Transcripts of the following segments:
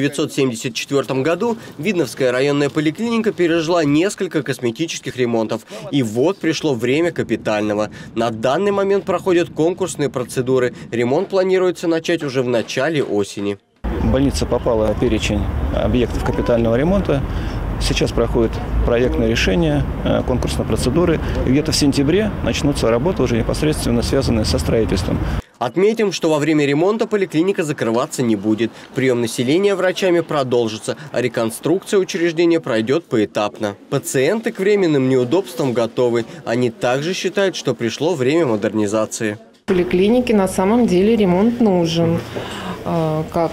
В 1974 году Видновская районная поликлиника пережила несколько косметических ремонтов. И вот пришло время капитального. На данный момент проходят конкурсные процедуры. Ремонт планируется начать уже в начале осени. Больница попала в перечень объектов капитального ремонта. Сейчас проходит проектное решение, э, конкурсные процедуры. Где-то в сентябре начнутся работы, уже непосредственно связанные со строительством. Отметим, что во время ремонта поликлиника закрываться не будет. Прием населения врачами продолжится, а реконструкция учреждения пройдет поэтапно. Пациенты к временным неудобствам готовы. Они также считают, что пришло время модернизации. Поликлинике на самом деле ремонт нужен. А, как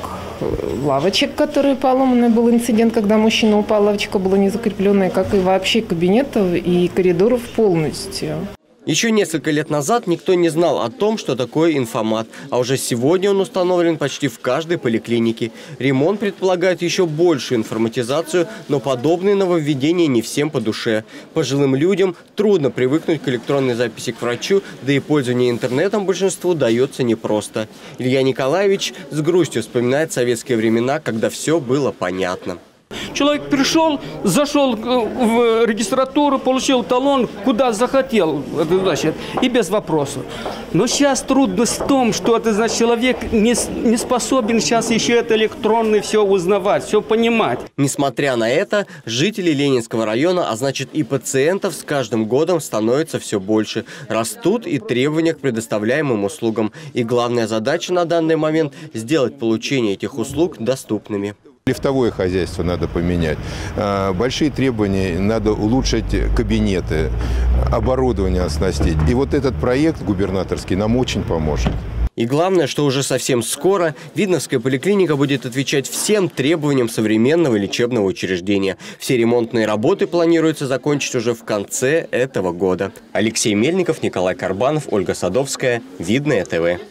лавочек, которые поломаны, был инцидент, когда мужчина упал, лавочка была не закрепленная, как и вообще кабинетов и коридоров полностью. Еще несколько лет назад никто не знал о том, что такое информат, а уже сегодня он установлен почти в каждой поликлинике. Ремонт предполагает еще большую информатизацию, но подобные нововведения не всем по душе. Пожилым людям трудно привыкнуть к электронной записи к врачу, да и пользование интернетом большинству дается непросто. Илья Николаевич с грустью вспоминает советские времена, когда все было понятно. Человек пришел, зашел в регистратуру, получил талон, куда захотел, значит, и без вопросов. Но сейчас трудность в том, что это значит, человек не, не способен сейчас еще это электронно все узнавать, все понимать. Несмотря на это, жители Ленинского района, а значит и пациентов с каждым годом становится все больше. Растут и требования к предоставляемым услугам. И главная задача на данный момент – сделать получение этих услуг доступными. Лифтовое хозяйство надо поменять. А, большие требования, надо улучшить кабинеты, оборудование оснастить. И вот этот проект губернаторский нам очень поможет. И главное, что уже совсем скоро Видновская поликлиника будет отвечать всем требованиям современного лечебного учреждения. Все ремонтные работы планируется закончить уже в конце этого года. Алексей Мельников, Николай Карбанов, Ольга Садовская. Видное ТВ.